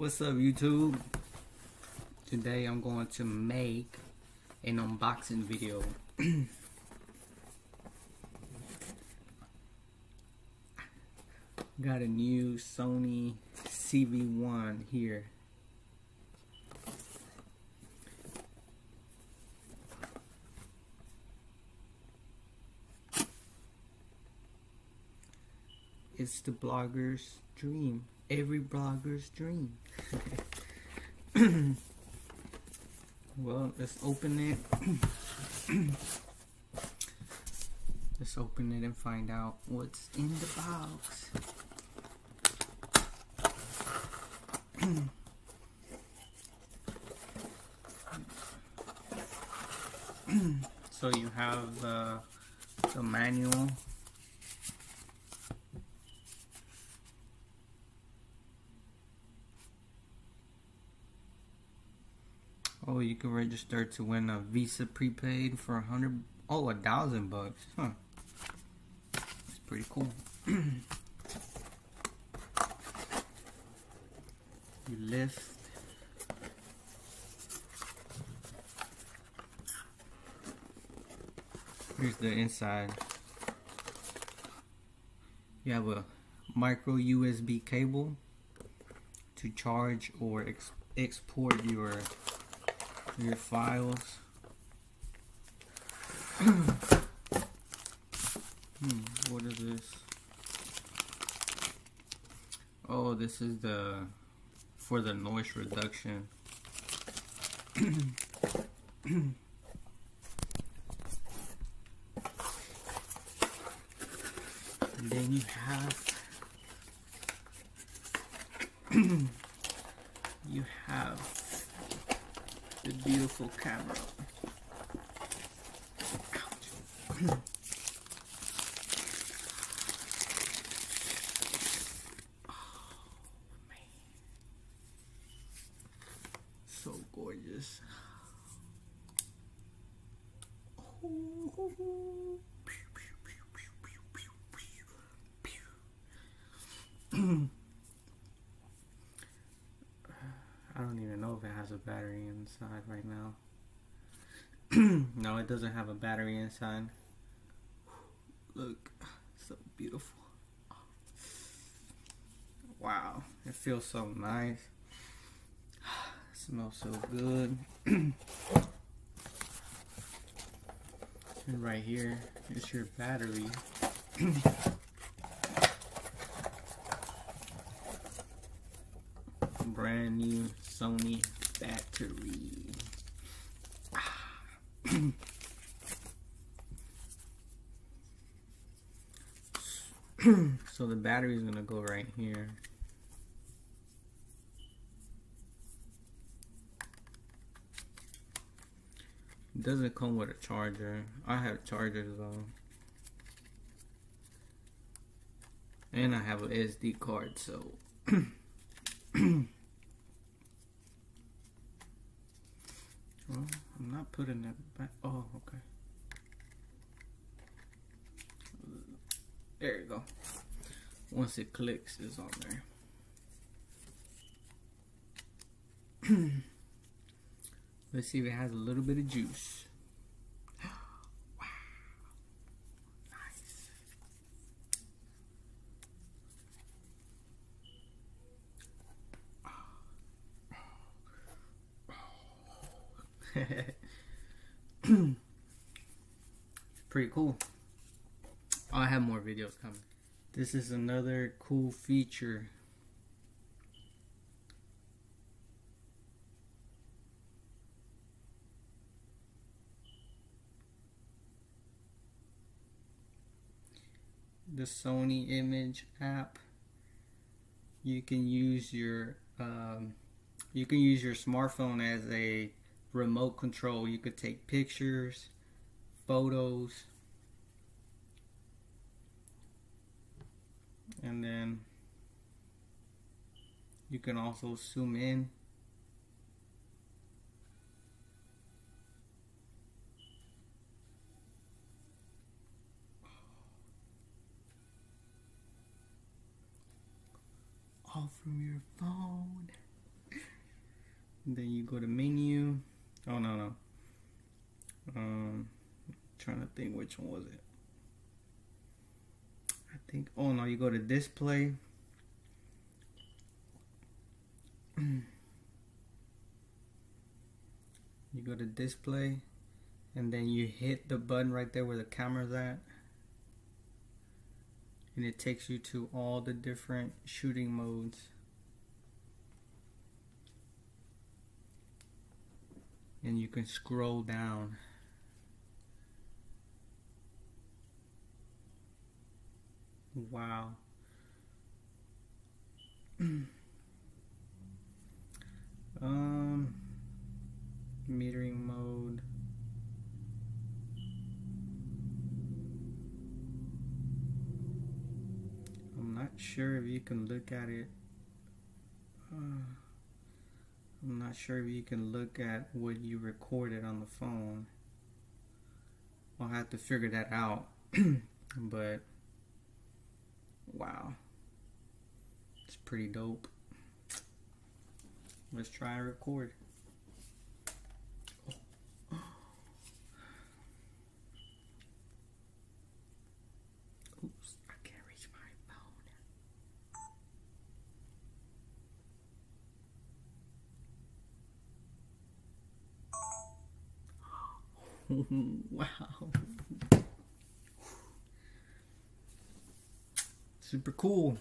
What's up YouTube? Today I'm going to make an unboxing video. Got a new Sony ZV1 here. It's the vlogger's dream. Every vlogger's dream. well, let's open it. let's open it and find out what's in the box. so you have uh, the manual Oh, you can register to win a Visa prepaid for a hundred. Oh, a thousand bucks. Huh. It's pretty cool. you lift. Here's the inside. You have a micro USB cable to charge or ex export your your files. hmm, what is this? Oh, this is the for the noise reduction. then you have you have the beautiful camera. oh. So gorgeous. It has a battery inside right now. no, it doesn't have a battery inside. Look, so beautiful. Wow, it feels so nice. It smells so good. and right here is your battery. brand new Sony battery. so the battery is gonna go right here. It doesn't come with a charger. I have chargers though. And I have an SD card, so Well, I'm not putting that back. Oh, okay. There you go. Once it clicks, it's on there. Let's see if it has a little bit of juice. Pretty cool. I have more videos coming. This is another cool feature. The Sony Image app. You can use your um, you can use your smartphone as a remote control. You could take pictures, photos, and then you can also zoom in. All from your phone. then you go to menu. Oh no no. Um, trying to think which one was it. I think. Oh no, you go to display. you go to display, and then you hit the button right there where the camera's at. And it takes you to all the different shooting modes. And you can scroll down. Wow. Um metering mode. I'm not sure if you can look at it. Uh, I'm not sure if you can look at what you recorded on the phone. I'll have to figure that out. but wow. It's pretty dope. Let's try and record. wow. Super cool.